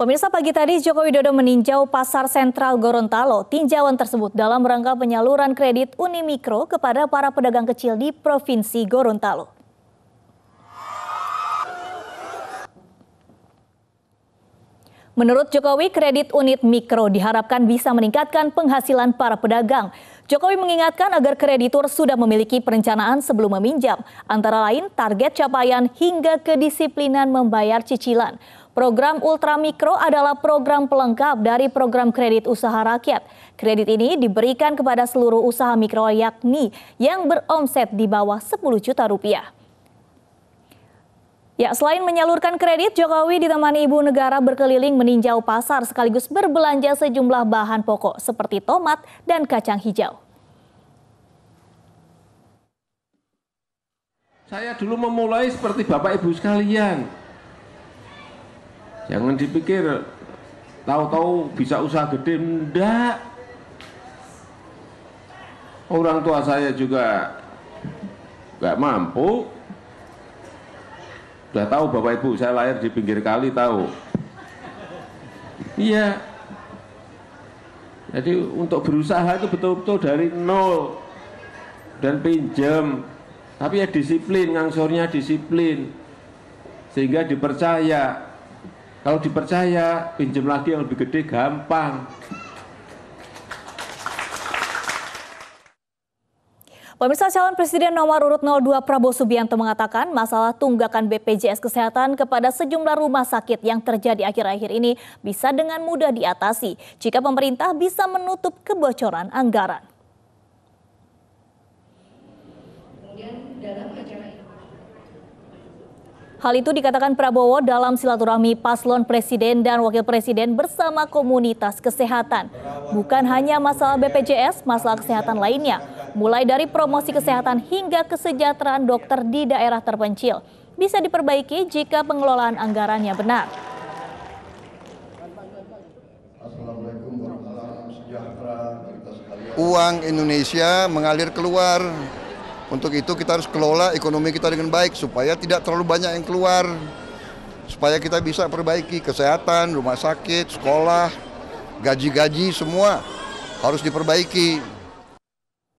Pemirsa pagi tadi Joko Widodo meninjau pasar sentral Gorontalo. Tinjauan tersebut dalam rangka penyaluran kredit Unimikro kepada para pedagang kecil di Provinsi Gorontalo. Menurut Jokowi, kredit unit mikro diharapkan bisa meningkatkan penghasilan para pedagang. Jokowi mengingatkan agar kreditur sudah memiliki perencanaan sebelum meminjam, antara lain target capaian hingga kedisiplinan membayar cicilan. Program Ultramikro adalah program pelengkap dari program kredit usaha rakyat. Kredit ini diberikan kepada seluruh usaha mikro yakni yang beromset di bawah 10 juta rupiah. Ya, selain menyalurkan kredit, Jokowi ditemani ibu negara berkeliling meninjau pasar sekaligus berbelanja sejumlah bahan pokok seperti tomat dan kacang hijau. Saya dulu memulai seperti Bapak Ibu sekalian. Jangan dipikir tahu-tahu bisa usaha gede, enggak. Orang tua saya juga nggak mampu, sudah tahu Bapak Ibu, saya lahir di pinggir kali tahu. Iya. Jadi untuk berusaha itu betul-betul dari nol dan pinjam. Tapi ya disiplin, ngangsurnya disiplin. Sehingga dipercaya. Kalau dipercaya, pinjam lagi yang lebih gede gampang. Pemirsa calon presiden nomor urut 02 Prabowo Subianto mengatakan masalah tunggakan BPJS Kesehatan kepada sejumlah rumah sakit yang terjadi akhir-akhir ini bisa dengan mudah diatasi jika pemerintah bisa menutup kebocoran anggaran. Hal itu dikatakan Prabowo dalam silaturahmi paslon presiden dan wakil presiden bersama komunitas kesehatan. Bukan hanya masalah BPJS, masalah kesehatan lainnya, mulai dari promosi kesehatan hingga kesejahteraan dokter di daerah terpencil, bisa diperbaiki jika pengelolaan anggarannya benar. Uang Indonesia mengalir keluar untuk itu kita harus kelola ekonomi kita dengan baik supaya tidak terlalu banyak yang keluar. Supaya kita bisa perbaiki kesehatan, rumah sakit, sekolah, gaji-gaji semua harus diperbaiki.